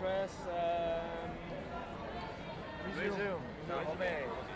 press um, resume. Obey. All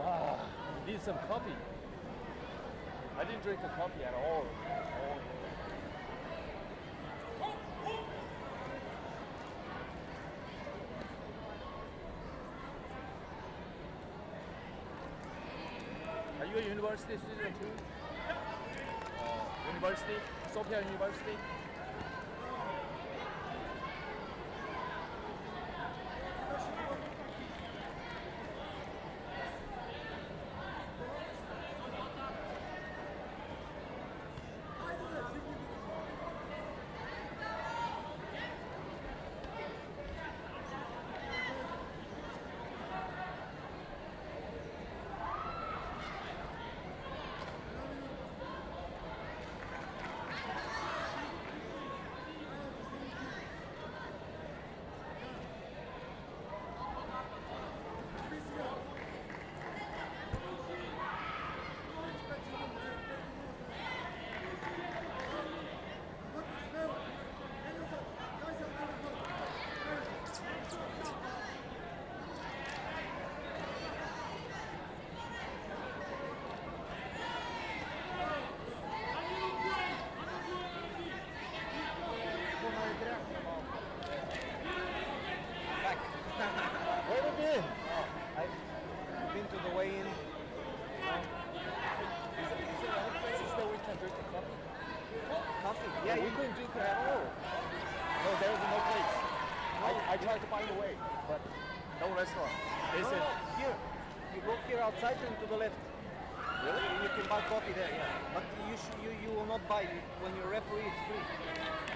Ah, need some coffee. I didn't drink a coffee at all. University student too? Uh, university? Sofia University? Back. Where have you been? I've been to the weigh-in. Is there any places that we can drink the coffee? Coffee. Yeah, you couldn't drink it at all. No, there was no place. I, I tried to find a way, but no restaurant. They No, said, no, here. You go here outside and to the left. really? You can buy coffee there, yeah. But you you you will not buy it. when you referee. It's free.